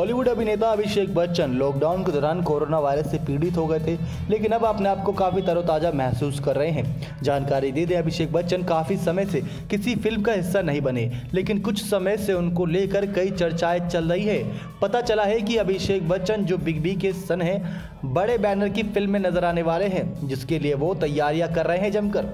बॉलीवुड अभिनेता अभिषेक बच्चन लॉकडाउन के दौरान कोरोना वायरस से पीड़ित हो गए थे, लेकिन अब अपने आप को काफ़ी तरोताज़ा महसूस कर रहे हैं। जानकारी दे दें, अभिषेक बच्चन काफ़ी समय से किसी फ़िल्म का हिस्सा नहीं बने, लेकिन कुछ समय से उनको लेकर कई चर्चाएँ चल रही है। पता चला है कि अभिषेक बच्चन, जो बिग बी के सन हैं, बड़े बैनर की फ़िल्म में नज़र आने वाले हैं, जिसके लिए वो तैयारियाँ कर रहे हैं जमकर।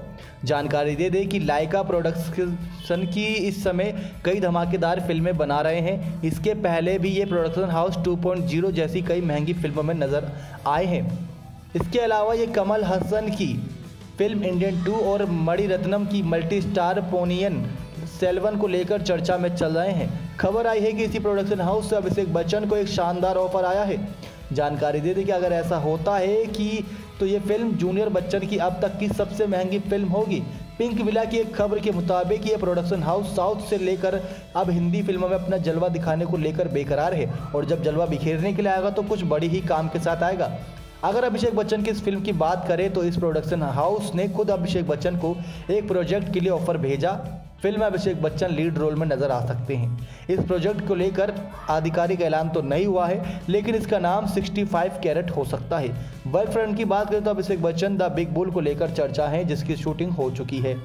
जानकारी दे दें कि लाइका प्रोडक्शन की इस समय कई धमाकेदार फ़िल्में बना रहे हैं। इसके पहले भी ये प्रोडक्शन हाउस 2.0 जैसी कई महँगी फ़िल्मों में नज़र आए हैं। इसके अलावा ये कमल हसन की फ़िल्म इंडियन टू और मणिरत्नम की मल्टी स्टार पोनियन सेल्वन को लेकर चर्चा में चल रहे हैं। खबर आई है कि इसी प्रोडक्शन हाउस से अभिषेक बच्चन को एक शानदार ऑफ़र आया है। जानकारी दे दें कि अगर ऐसा होता है कि तो ये फ़िल्म जूनियर बच्चन की अब तक की सबसे महँगी फ़िल्म होगी। पिंक विला की एक खबर के मुताबिक ये प्रोडक्शन हाउस साउथ से लेकर अब हिंदी फ़िल्मों में अपना जलवा दिखाने को लेकर बेकरार है और जब जलवा बिखेरने के लिए आएगा तो कुछ बड़ी ही काम के साथ आएगा। अगर अभिषेक बच्चन की इस फ़िल्म की बात करें तो इस प्रोडक्शन हाउस ने खुद अभिषेक बच्चन को एक प्रोजेक्ट के लिए ऑफ़र भेजा। फ़िल्म में अभिषेक बच्चन लीड रोल में नज़र आ सकते हैं। इस प्रोजेक्ट को लेकर आधिकारिक ऐलान तो नहीं हुआ है, लेकिन इसका नाम 65 कैरेट हो सकता है। बॉयफ्रेंड की बात करें तो Abhishek Bachchan the big bull को लेकर चर्चा है, जिसकी शूटिंग हो चुकी है।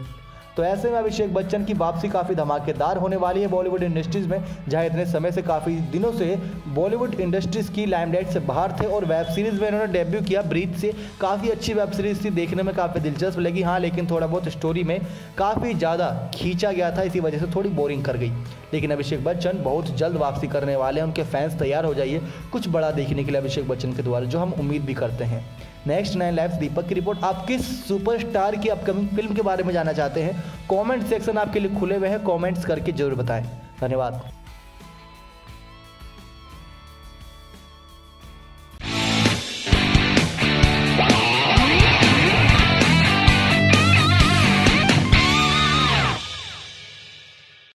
तो ऐसे में अभिषेक बच्चन की वापसी काफ़ी धमाकेदार होने वाली है बॉलीवुड इंडस्ट्रीज़ में, जहाँ इतने समय से काफ़ी दिनों से बॉलीवुड इंडस्ट्रीज़ की लाइमलाइट से बाहर थे और वेब सीरीज़ में इन्होंने डेब्यू किया। ब्रीथ से काफ़ी अच्छी वेब सीरीज़ थी, देखने में काफ़ी दिलचस्प लगी। हाँ लेकिन थोड़ा बहुत स्टोरी में काफ़ी ज़्यादा खींचा गया था, इसी वजह से थोड़ी बोरिंग कर गई। लेकिन अभिषेक बच्चन बहुत जल्द वापसी करने वाले हैं, उनके फैंस तैयार हो जाइए कुछ बड़ा देखने के लिए अभिषेक बच्चन के द्वारा, जो हम उम्मीद भी करते हैं। नेक्स्ट नाइन लाइफ दीपक की रिपोर्ट आप किस सुपरस्टार की अपकमिंग फ़िल्म के बारे में जानना चाहते हैं? कमेंट सेक्शन आपके लिए खुले हुए हैं। कमेंट्स करके ज़रूर बताएँ। धन्यवाद।